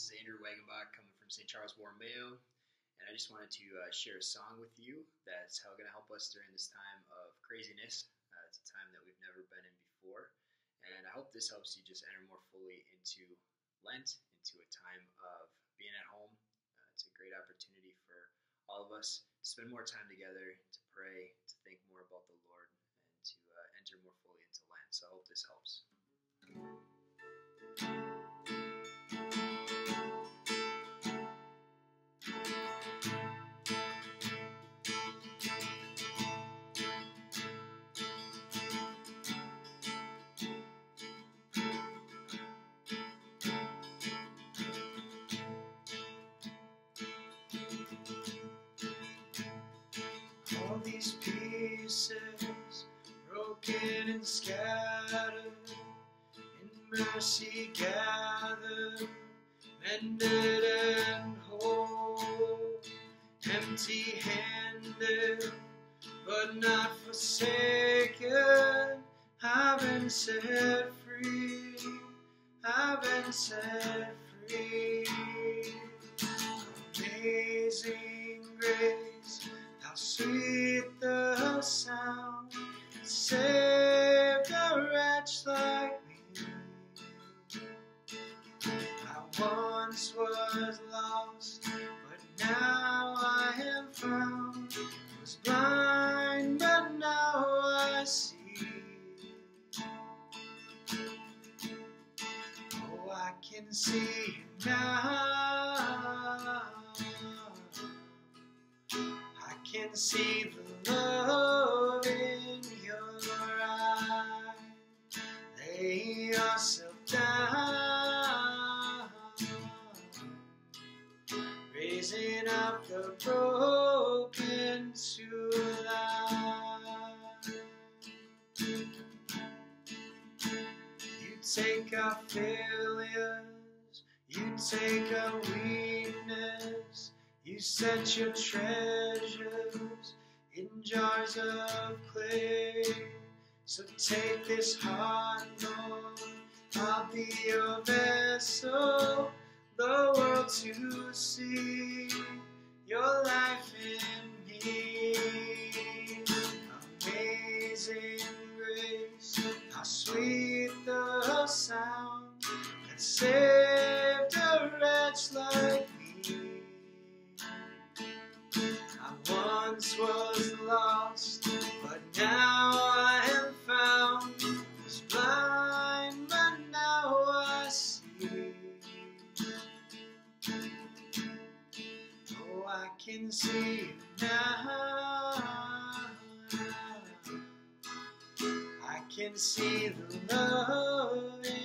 This is Andrew Wagenbach coming from St. Charles Borromeo, and I just wanted to uh, share a song with you that's how going to help us during this time of craziness. Uh, it's a time that we've never been in before, and I hope this helps you just enter more fully into Lent, into a time of being at home. Uh, it's a great opportunity for all of us to spend more time together, to pray, to think more about the Lord, and to uh, enter more fully into Lent. So I hope this helps. These pieces broken and scattered, in mercy gathered, mended and whole, empty handed, but not forsaken. I've been set free, I've been set free. Amazing grace. Sweet the sound that saved a wretch like me. I once was lost, but now I am found. Was blind, but now I see. Oh, I can see now. Can see the love in your eye. Lay yourself down, raising up the broken to life. You take our failures, you take our weakness. You set your treasures in jars of clay. So take this heart, Lord. I'll be your vessel, the world to see your life in me. Amazing grace, how sweet the sound that saved a wretch like once was lost, but now I am found. Was blind, but now I see. Oh, I can see now. I can see the love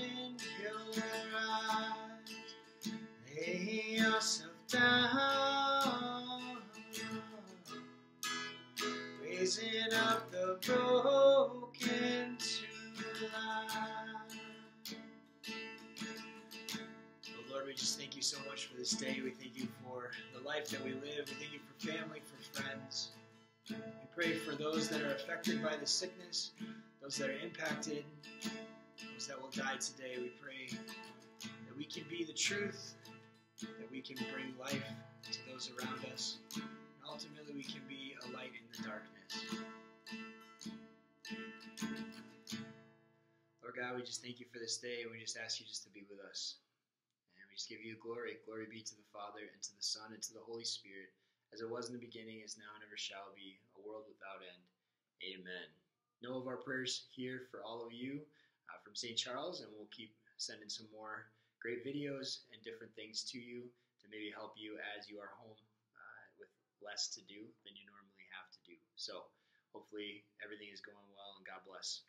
raising up the broken to life. Oh Lord, we just thank you so much for this day. We thank you for the life that we live. We thank you for family, for friends. We pray for those that are affected by the sickness, those that are impacted, those that will die today. We pray that we can be the truth, that we can bring life to those around us, and ultimately we can be a light in the darkness. Lord God, we just thank you for this day, and we just ask you just to be with us. And we just give you glory. Glory be to the Father, and to the Son, and to the Holy Spirit, as it was in the beginning, is now, and ever shall be, a world without end. Amen. Know of our prayers here for all of you uh, from St. Charles, and we'll keep sending some more great videos and different things to you to maybe help you as you are home less to do than you normally have to do. So, hopefully, everything is going well, and God bless.